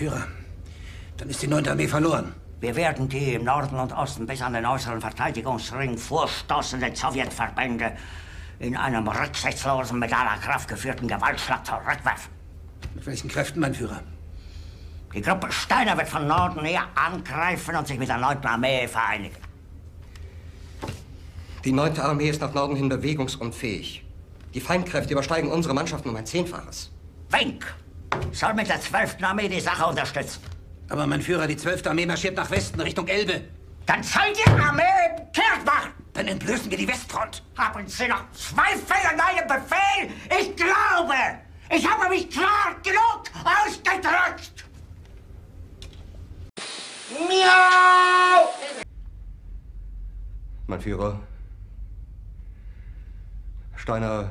Führer, dann ist die 9. Armee verloren. Wir werden die im Norden und Osten bis an den äußeren Verteidigungsring vorstoßenden Sowjetverbände in einem rücksichtslosen, mit aller Kraft geführten Gewaltschlag zurückwerfen. Mit welchen Kräften, mein Führer? Die Gruppe Steiner wird von Norden her angreifen und sich mit der 9. Armee vereinigen. Die 9. Armee ist nach Norden hin bewegungsunfähig. Die Feindkräfte übersteigen unsere Mannschaften um ein Zehnfaches. Wink! Soll mit der 12. Armee die Sache unterstützen. Aber mein Führer, die 12. Armee marschiert nach Westen, Richtung Elbe. Dann soll die Armee kehrt machen! Dann entblößen wir die Westfront. Haben Sie noch Zweifel an meinem Befehl? Ich glaube, ich habe mich klar genug ausgedrückt! Miau! Mein Führer. Steiner.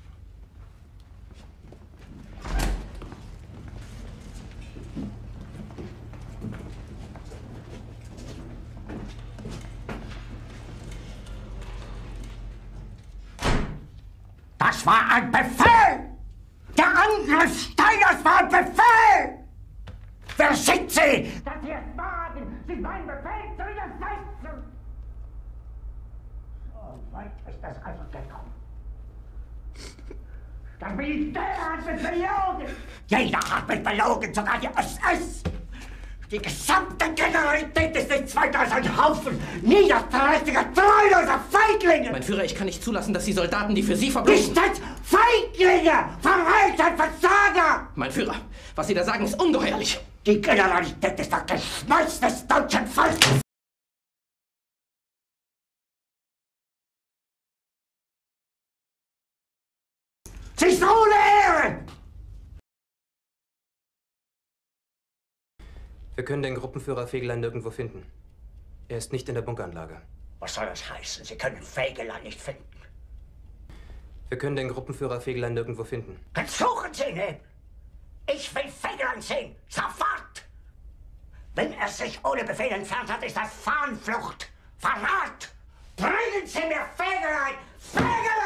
Das war ein Befehl! Der Angriff Steiners war ein Befehl! Wer schickt Sie? Dass Sie es wagen, sich meinen Befehl zu widersetzen! So weit ist das also gekommen. Das Militär hat mich belogen! Jeder hat mich belogen, sogar die SS! Die gesamte Generalität ist nichts weiter als ein Haufen niederträchtiger, treuloser Feiglinge! Mein Führer, ich kann nicht zulassen, dass die Soldaten, die für Sie verbringen... Nicht als Feiglinge! Verreiter, Versager! Mein Führer, was Sie da sagen, ist ungeheuerlich. Die Generalität ist das Geschmeiß des deutschen Volkes! Sie ist ohne Ehre! Wir können den Gruppenführer Fegelein nirgendwo finden. Er ist nicht in der Bunkeranlage. Was soll das heißen? Sie können Fegelein nicht finden. Wir können den Gruppenführer Fegelein nirgendwo finden. Dann suchen Sie ihn eben! Ich will Fegelein sehen! Sofort! Wenn er sich ohne Befehl entfernt hat, ist das Fahnenflucht! Verrat! Bringen Sie mir Fegelein! Fegelein! Fegelein! Fegelein!